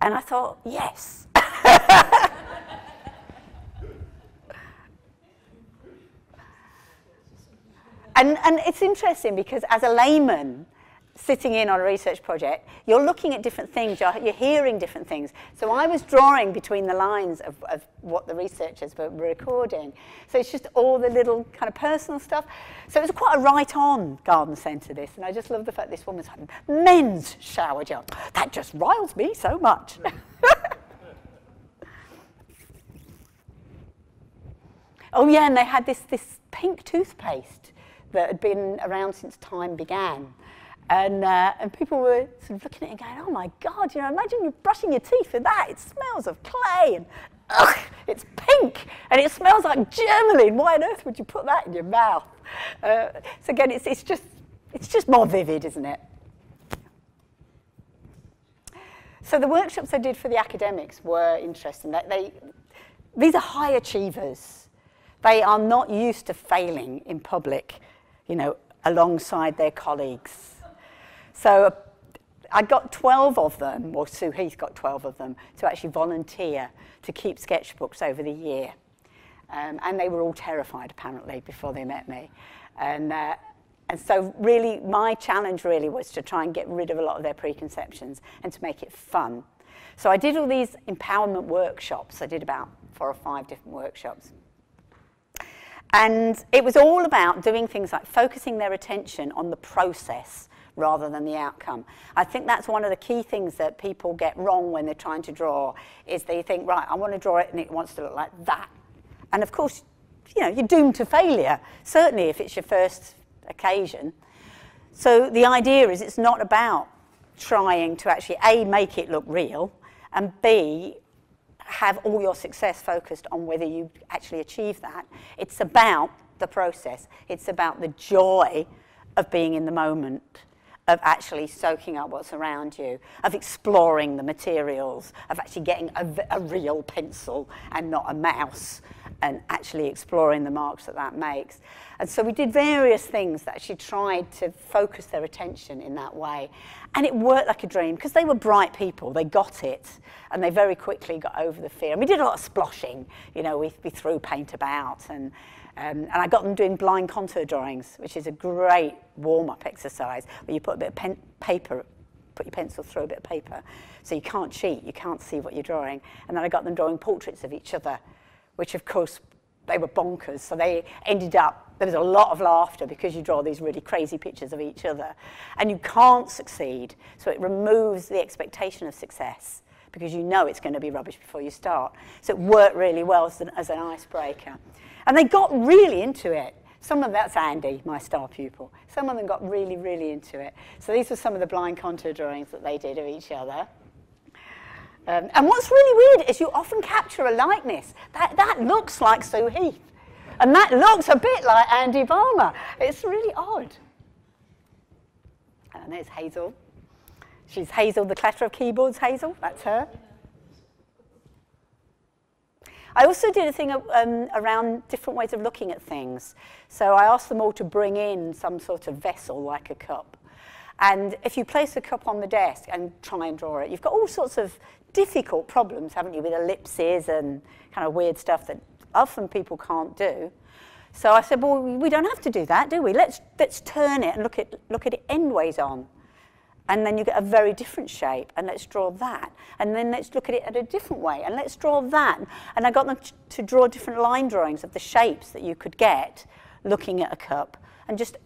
And I thought, yes. *laughs* and, and it's interesting because as a layman, sitting in on a research project, you're looking at different things, you're, you're hearing different things. So I was drawing between the lines of, of what the researchers were recording. So it's just all the little kind of personal stuff. So it was quite a right-on garden centre, this, and I just love the fact this woman's had men's shower gel. That just riles me so much. *laughs* oh yeah, and they had this, this pink toothpaste that had been around since time began. And, uh, and people were sort of looking at it and going, oh my God, you know, imagine you're brushing your teeth with that. It smells of clay and ugh, it's pink and it smells like Germolene. Why on earth would you put that in your mouth? Uh, so again, it's, it's, just, it's just more vivid, isn't it? So the workshops I did for the academics were interesting. They, they, these are high achievers. They are not used to failing in public, you know, alongside their colleagues. So I got 12 of them, or Sue Heath got 12 of them, to actually volunteer to keep sketchbooks over the year. Um, and they were all terrified, apparently, before they met me. And, uh, and so really, my challenge really was to try and get rid of a lot of their preconceptions and to make it fun. So I did all these empowerment workshops. I did about four or five different workshops. And it was all about doing things like focusing their attention on the process rather than the outcome. I think that's one of the key things that people get wrong when they're trying to draw is they think, right, I want to draw it and it wants to look like that. And of course, you know, you're doomed to failure, certainly if it's your first occasion. So the idea is it's not about trying to actually, A, make it look real, and B, have all your success focused on whether you actually achieve that. It's about the process. It's about the joy of being in the moment, of actually soaking up what's around you, of exploring the materials, of actually getting a, a real pencil and not a mouse, and actually exploring the marks that that makes. And so we did various things that actually tried to focus their attention in that way. And it worked like a dream because they were bright people. They got it and they very quickly got over the fear. And we did a lot of sploshing. You know, we, we threw paint about and, um, and I got them doing blind contour drawings, which is a great warm-up exercise where you put a bit of pen, paper, put your pencil through a bit of paper. So you can't cheat, you can't see what you're drawing. And then I got them drawing portraits of each other, which of course they were bonkers. So they ended up, there was a lot of laughter because you draw these really crazy pictures of each other. And you can't succeed. So it removes the expectation of success because you know it's going to be rubbish before you start. So it worked really well as an, as an icebreaker. And they got really into it. Some of that's Andy, my star pupil. Some of them got really, really into it. So these were some of the blind contour drawings that they did of each other. Um, and what's really weird is you often capture a likeness. That, that looks like Sue Heath. And that looks a bit like Andy Balmer. It's really odd. And there's Hazel. She's Hazel, the clatter of keyboards, Hazel. That's her. I also did a thing um, around different ways of looking at things. So I asked them all to bring in some sort of vessel like a cup. And if you place a cup on the desk and try and draw it, you've got all sorts of difficult problems, haven't you, with ellipses and kind of weird stuff that often people can't do. So I said, well, we don't have to do that, do we? Let's, let's turn it and look at, look at it endways on. And then you get a very different shape, and let's draw that. And then let's look at it at a different way, and let's draw that. And I got them to draw different line drawings of the shapes that you could get looking at a cup, and just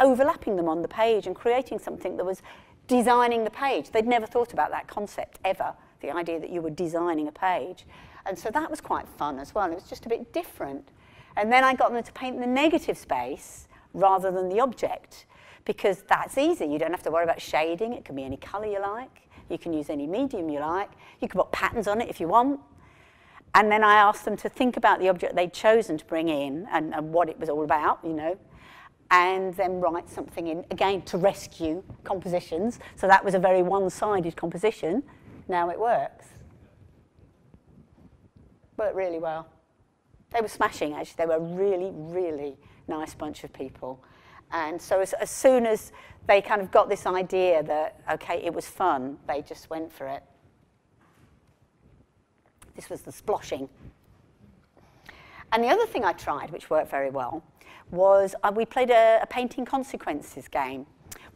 overlapping them on the page and creating something that was designing the page. They'd never thought about that concept ever the idea that you were designing a page. And so that was quite fun as well. It was just a bit different. And then I got them to paint the negative space rather than the object because that's easy. You don't have to worry about shading. It can be any colour you like. You can use any medium you like. You can put patterns on it if you want. And then I asked them to think about the object they'd chosen to bring in and, and what it was all about, you know, and then write something in, again, to rescue compositions. So that was a very one-sided composition now it works. Worked really well. They were smashing, actually. They were a really, really nice bunch of people. And so as, as soon as they kind of got this idea that, okay, it was fun, they just went for it. This was the sploshing. And the other thing I tried, which worked very well, was uh, we played a, a painting consequences game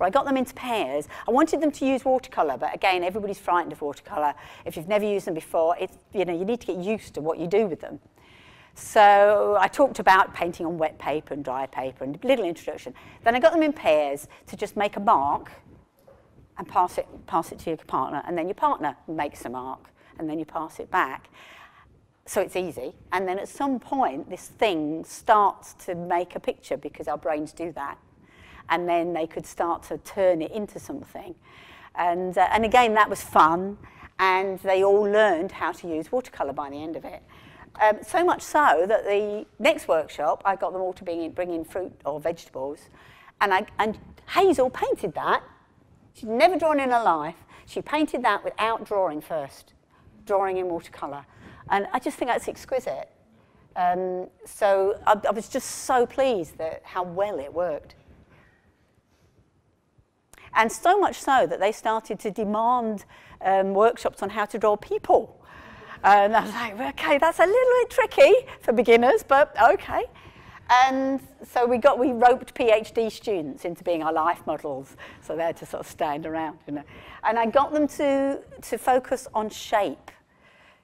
I got them into pairs. I wanted them to use watercolour, but again, everybody's frightened of watercolour. If you've never used them before, it's, you know, you need to get used to what you do with them. So I talked about painting on wet paper and dry paper and a little introduction. Then I got them in pairs to just make a mark and pass it, pass it to your partner, and then your partner makes a mark, and then you pass it back. So it's easy. And then at some point, this thing starts to make a picture because our brains do that and then they could start to turn it into something. And, uh, and again, that was fun, and they all learned how to use watercolour by the end of it. Um, so much so that the next workshop, I got them all to bring in, bring in fruit or vegetables, and, I, and Hazel painted that. She'd never drawn in her life. She painted that without drawing first, drawing in watercolour. And I just think that's exquisite. Um, so I, I was just so pleased that how well it worked. And so much so that they started to demand um, workshops on how to draw people. And I was like, okay, that's a little bit tricky for beginners, but okay. And so we got, we roped PhD students into being our life models. So they're to sort of stand around, you know. And I got them to, to focus on shape.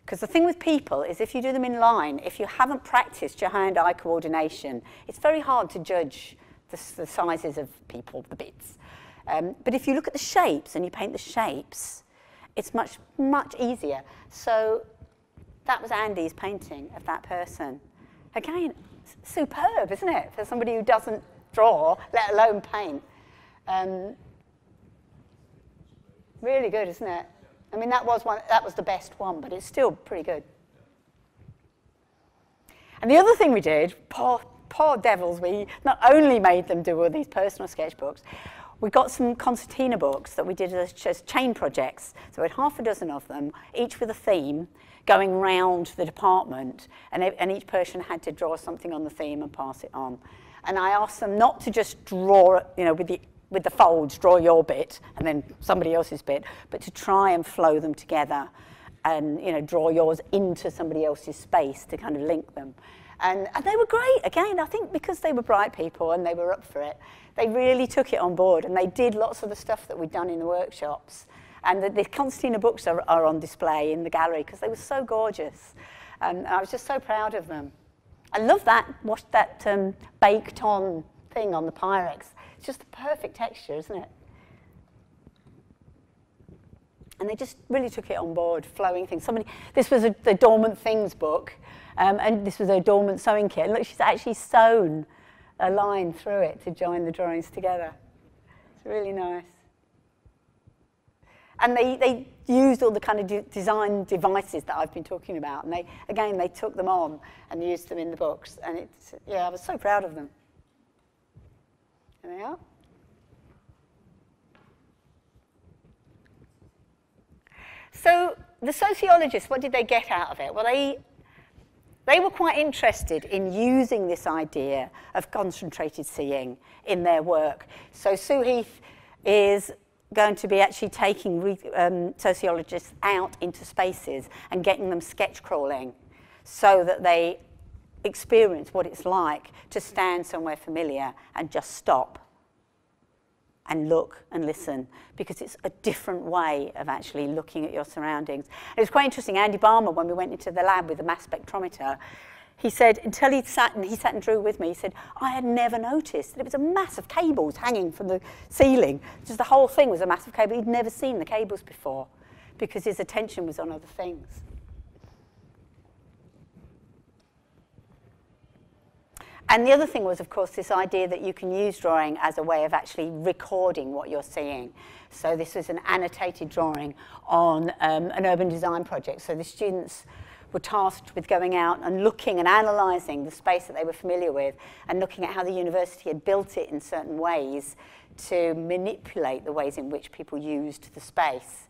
Because the thing with people is if you do them in line, if you haven't practiced your hand-eye coordination, it's very hard to judge the, the sizes of people, the bits. Um, but if you look at the shapes and you paint the shapes, it's much, much easier. So that was Andy's painting of that person. Again, superb, isn't it, for somebody who doesn't draw, let alone paint. Um, really good, isn't it? I mean, that was, one, that was the best one, but it's still pretty good. And the other thing we did, poor, poor devils, we not only made them do all these personal sketchbooks, we got some concertina books that we did as just chain projects. So we had half a dozen of them, each with a theme, going round the department, and, and each person had to draw something on the theme and pass it on. And I asked them not to just draw, you know, with the with the folds, draw your bit and then somebody else's bit, but to try and flow them together and you know draw yours into somebody else's space to kind of link them. And, and they were great. Again, I think because they were bright people and they were up for it, they really took it on board and they did lots of the stuff that we'd done in the workshops. And the, the Concertina books are, are on display in the gallery because they were so gorgeous. And I was just so proud of them. I love that, wash that um, baked on thing on the Pyrex. It's just the perfect texture, isn't it? And they just really took it on board, flowing things. Somebody, this was a, the Dormant Things book, um, and this was a Dormant Sewing Kit. And look, she's actually sewn a line through it to join the drawings together. It's really nice. And they, they used all the kind of de design devices that I've been talking about. And they, again, they took them on and used them in the books. And it's, yeah, I was so proud of them. There they are. So the sociologists, what did they get out of it? Well, they, they were quite interested in using this idea of concentrated seeing in their work. So Sue Heath is going to be actually taking um, sociologists out into spaces and getting them sketch crawling so that they experience what it's like to stand somewhere familiar and just stop and look and listen because it's a different way of actually looking at your surroundings. It was quite interesting, Andy Balmer, when we went into the lab with the mass spectrometer, he said, until he sat and he sat and drew with me, he said, I had never noticed that it was a mass of cables hanging from the ceiling. Just the whole thing was a massive cable. He'd never seen the cables before because his attention was on other things. And the other thing was, of course, this idea that you can use drawing as a way of actually recording what you're seeing. So this was an annotated drawing on um, an urban design project. So the students were tasked with going out and looking and analysing the space that they were familiar with and looking at how the university had built it in certain ways to manipulate the ways in which people used the space.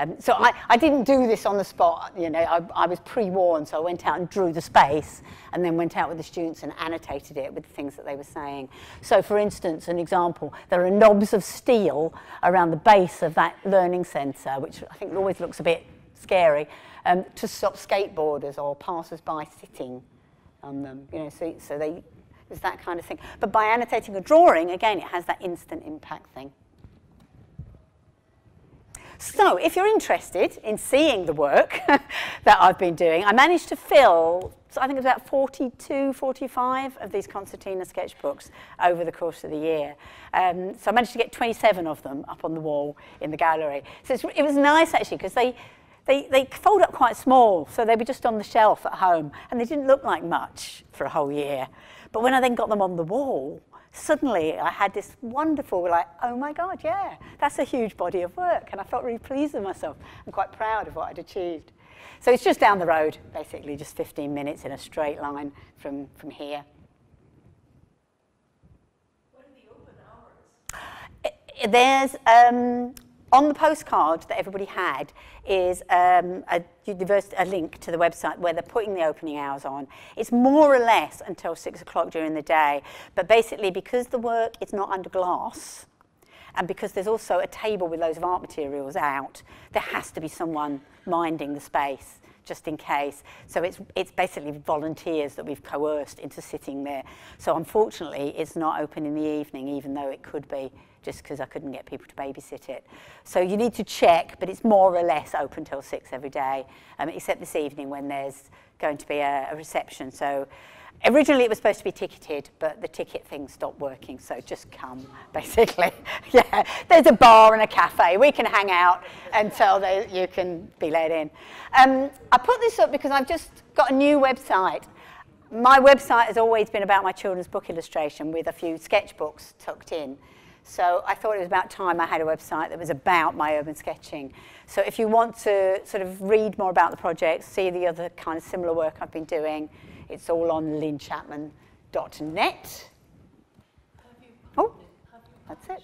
Um, so I, I didn't do this on the spot, you know, I, I was pre-warned, so I went out and drew the space and then went out with the students and annotated it with the things that they were saying. So for instance, an example, there are knobs of steel around the base of that learning centre, which I think always looks a bit scary, um, to stop skateboarders or passers-by sitting on them, you know, so, so they, there's that kind of thing. But by annotating a drawing, again, it has that instant impact thing. So if you're interested in seeing the work *laughs* that I've been doing, I managed to fill, I think about 42, 45 of these concertina sketchbooks over the course of the year. Um, so I managed to get 27 of them up on the wall in the gallery. So it was nice actually because they, they, they fold up quite small, so they were just on the shelf at home, and they didn't look like much for a whole year. But when I then got them on the wall, suddenly I had this wonderful, like, oh my God, yeah, that's a huge body of work. And I felt really pleased with myself and quite proud of what I'd achieved. So it's just down the road, basically, just 15 minutes in a straight line from, from here. What are the open hours? There's, um, on the postcard that everybody had is um, a, a link to the website where they're putting the opening hours on. It's more or less until six o'clock during the day, but basically because the work is not under glass, and because there's also a table with loads of art materials out, there has to be someone minding the space just in case. So it's, it's basically volunteers that we've coerced into sitting there. So unfortunately, it's not open in the evening, even though it could be just because I couldn't get people to babysit it. So you need to check, but it's more or less open till six every day, um, except this evening when there's going to be a, a reception. So originally it was supposed to be ticketed, but the ticket thing stopped working, so just come, *laughs* basically. yeah, there's a bar and a cafe. We can hang out until they, you can be let in. Um, I put this up because I've just got a new website. My website has always been about my children's book illustration with a few sketchbooks tucked in. So I thought it was about time I had a website that was about my urban sketching. So if you want to sort of read more about the project, see the other kind of similar work I've been doing, It's all on lynnechapman.net. Oh, that's it.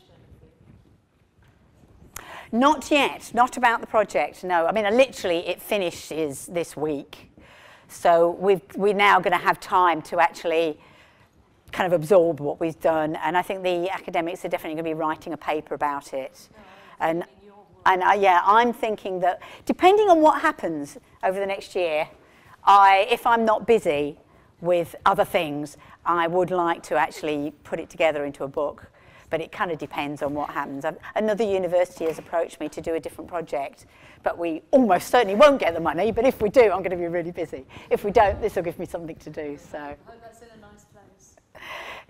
Not yet, not about the project, no. I mean, literally, it finishes this week. So we've, we're now going to have time to actually kind of absorb what we've done. And I think the academics are definitely going to be writing a paper about it. and and I, yeah, I'm thinking that depending on what happens over the next year, I, if I'm not busy with other things, I would like to actually put it together into a book. But it kind of depends on what happens. Another university has approached me to do a different project, but we almost certainly won't get the money. But if we do, I'm going to be really busy. If we don't, this will give me something to do. So. Oh, that's in a nice place.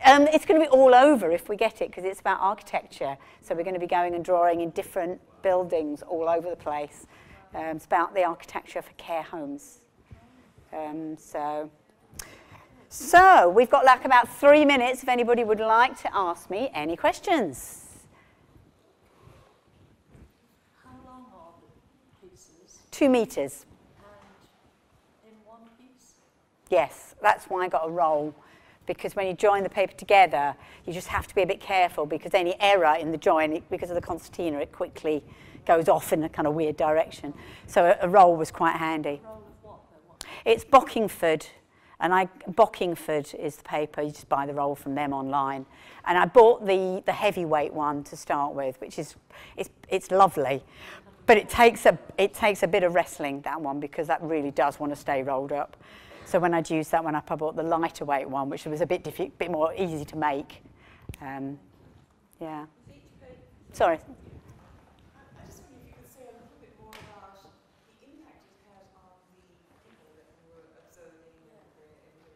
Um, it's going to be all over if we get it because it's about architecture. So we're going to be going and drawing in different buildings all over the place. Um, it's about the architecture for care homes. Um, so, so we've got like about three minutes if anybody would like to ask me any questions. How long are the pieces? Two meters. And in one piece? Yes, that's why I got a roll. Because when you join the paper together, you just have to be a bit careful because any error in the join, it, because of the concertina, it quickly goes off in a kind of weird direction. So a, a roll was quite handy. What? What? It's Bockingford, and I Bockingford is the paper. You just buy the roll from them online. And I bought the the heavyweight one to start with, which is it's it's lovely, but it takes a it takes a bit of wrestling that one because that really does want to stay rolled up. So when I'd used that one up, I bought the lighter weight one, which was a bit bit more easy to make. Um, yeah. Sorry. I just wonder if you could say a little bit more about the impact it had on the people that you were observing and their everyday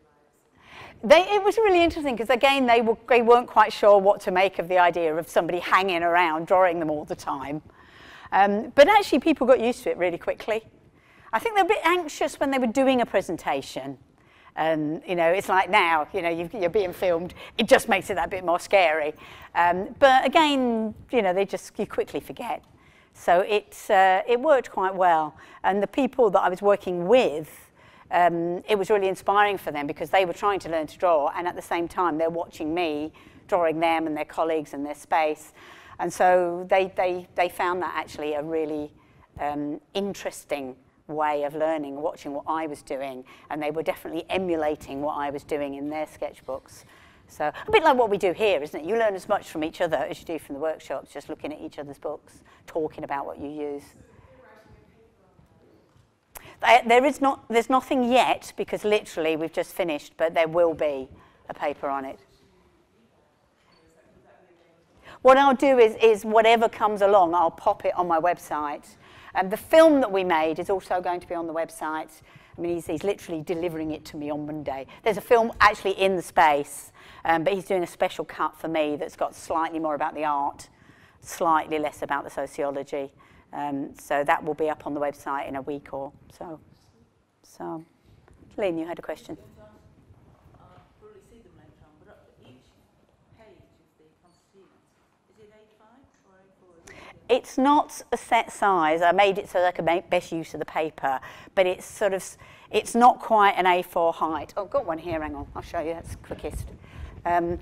lives. They, it was really interesting because again they, were, they weren't quite sure what to make of the idea of somebody hanging around drawing them all the time. Um, but actually people got used to it really quickly. I think they're a bit anxious when they were doing a presentation. And, you know, it's like now, you know, you've, you're being filmed. It just makes it that bit more scary. Um, but again, you know, they just, you quickly forget. So it, uh, it worked quite well. And the people that I was working with, um, it was really inspiring for them because they were trying to learn to draw and at the same time they're watching me drawing them and their colleagues and their space. And so they, they, they found that actually a really um, interesting way of learning, watching what I was doing, and they were definitely emulating what I was doing in their sketchbooks. So a bit like what we do here, isn't it? You learn as much from each other as you do from the workshops, just looking at each other's books, talking about what you use. There- is not, there's nothing yet because literally we've just finished, but there will be a paper on it. What I'll do is, is whatever comes along, I'll pop it on my website. And the film that we made is also going to be on the website. I mean, he's, he's literally delivering it to me on Monday. There's a film actually in the space, um, but he's doing a special cut for me that's got slightly more about the art, slightly less about the sociology. Um, so that will be up on the website in a week or so. So, Lynn, you had a question. I'll probably see them later on, but up each page of the constituents, is it A5 or A4? Is it It's not a set size. I made it so that I could make best use of the paper, but it's sort of, it's not quite an A4 height. Oh, I've got one here, hang on, I'll show you, that's quickest. Um,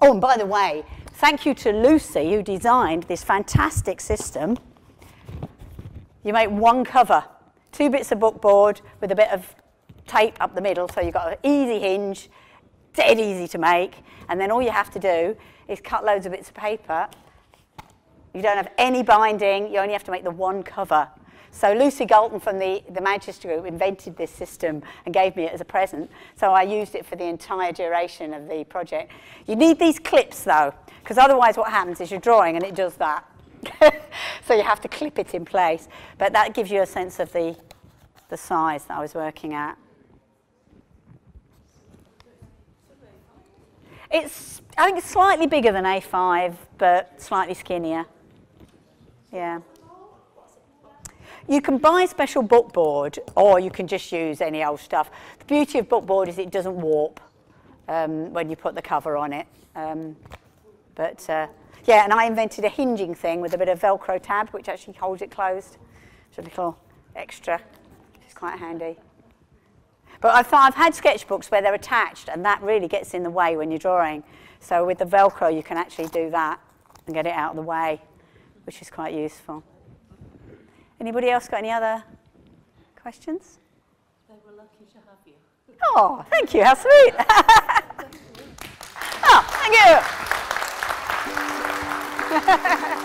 oh, and by the way, thank you to Lucy who designed this fantastic system. You make one cover, two bits of bookboard with a bit of tape up the middle, so you've got an easy hinge, dead easy to make, and then all you have to do is cut loads of bits of paper you don't have any binding, you only have to make the one cover. So Lucy Galton from the, the Manchester Group invented this system and gave me it as a present. So I used it for the entire duration of the project. You need these clips though, because otherwise what happens is you're drawing and it does that. *laughs* so you have to clip it in place. But that gives you a sense of the, the size that I was working at. It's, I think it's slightly bigger than A5, but slightly skinnier. Yeah. You can buy special bookboard or you can just use any old stuff. The beauty of bookboard is it doesn't warp um, when you put the cover on it. Um, but uh, yeah, and I invented a hinging thing with a bit of Velcro tab which actually holds it closed. It's a little extra. It's quite handy. But I've, I've had sketchbooks where they're attached, and that really gets in the way when you're drawing. So with the Velcro, you can actually do that and get it out of the way, which is quite useful. Anybody else got any other questions? They were lucky to have you. Oh, thank you. How sweet. *laughs* oh, thank you. *laughs*